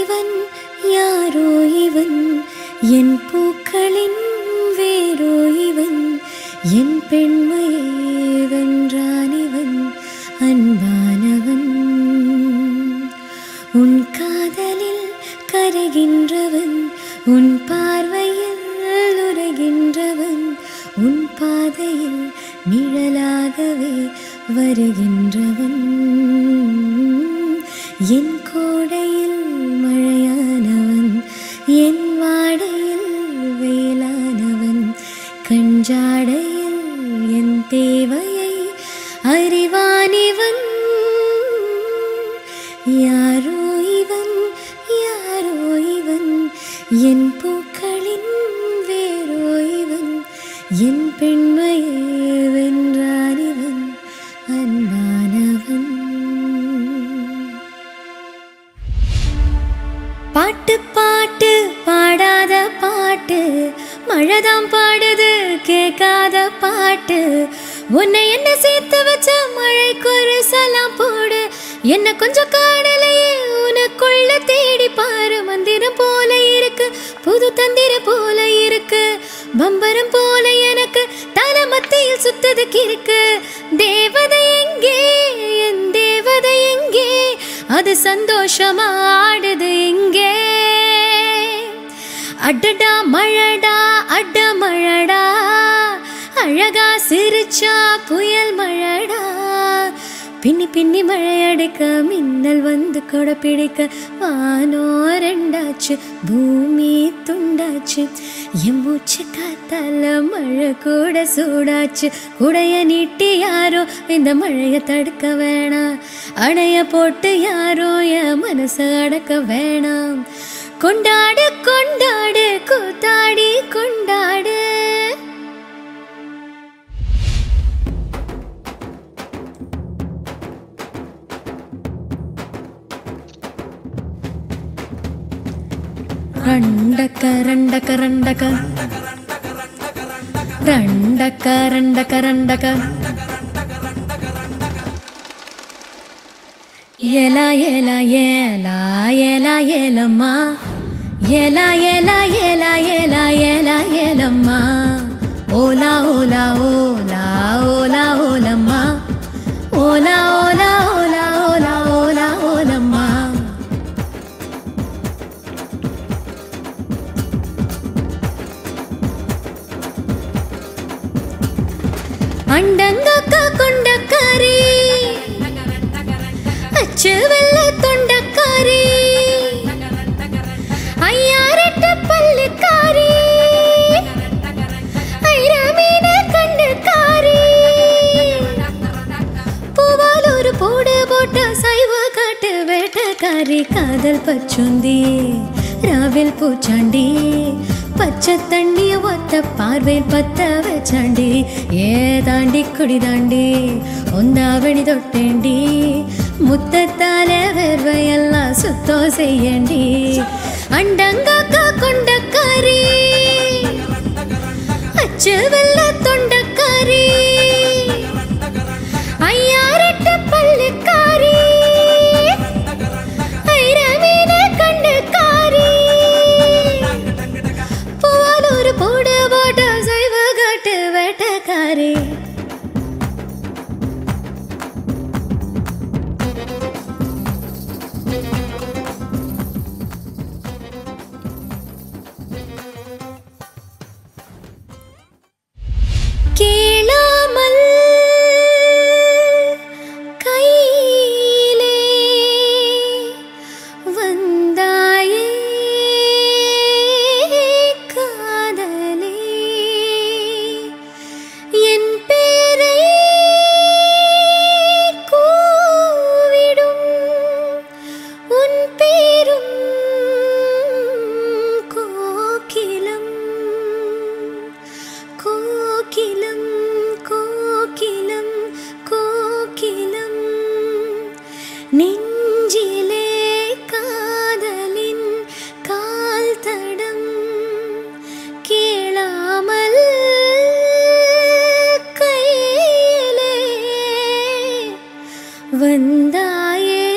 இவன் யாரோ இவன் என் பூக்களின் வேரோ இவன் என் பெண்மையை வென்றான் இவன் அன்பானவன். உன் காதலில் கருகின்றவன் உன் பார்வையில் உரைகின்றவன் உன் பாதையில் நிழலாகவே வருகின்றவன். என் என் வாடையில் வேளானவன் கஞ்சாடையில் என் தேவையை அறிவானிவன். யாரோ இவன் யாரோ இவன் என் பூக்களின் வேறோ இவன் என் பெண்மையை வென்றான் இவன் அன்பானவன். பாட்டு பா மழைதான் பாடுது கேட்காத பாட்டு. உன்னை என்ன சேர்த்து வச்ச மழைக்கு ஒரு சலாம் போடு. என்ன கொஞ்சம் காடலையே உனக்குள்ள தேடி பாரு. மந்திரம் போல இருக்கு புது தந்திர போல இருக்கு. பம்பரம் போல எனக்கு தலை மத்தியில் சுத்ததுக்கு இருக்கு தேவதை எங்கே? என் தேவதை எங்கே? அது சந்தோஷமா ஆடுது எங்கே? அடடா மழடா அட மழடா அழகா சிரிச்சா புயல் மழடா. பின்னி பின்னி மழை அடிக்க மின்னல் வந்து கொடை பிடிக்க வானோ ரெண்டாச்சு பூமி துண்டாச்சு. என் மூச்சு காத்தால மழை கூட சூடாச்சு. உடைய நீட்டி யாரோ இந்த மழையை தடுக்க வேணாம். அணைய போட்டு யாரோ என் மனசை அடக்க வேணாம். கொண்டாடு கொண்டாடு. கூத்தாடி கொண்டாடு. ரண்டக்க ரண்டக்க ரண்டக்க. ரண்டக்க ரண்டக்க ரண்டக்க. ஏலா ஏலா ஏலா ஏலா ஏலம்மா. ஏலா ஏலா ஏலா ஏலா ஏலா ஏலம்மா. ஓலா ஓலா ஓலா ஓலா ஓலம்மா. ஓலா ஓலா ஓலா ஓலா ஓலா ஓலம்மா. அண்டங்கக்க கொண்டக்காரி. அச்சு வெள்ள தொண்டக்காரி. காதல் பச்சுந்தி ராவில் பூச்சாண்டி பச்சை தண்ணிய ஒத்த பார்வை பத்த வச்சாண்டி ஏ தாண்டி குடி தாண்டி ஒந்தாவணி தொட்டேண்டி முத்தத்தால வெறுவையெல்லாம் சுத்தம் செய்யண்டி. அண்டங்காக்கா கொண்டக்காரி அச்சு வெள்ள தொண்டக்காரி தாயே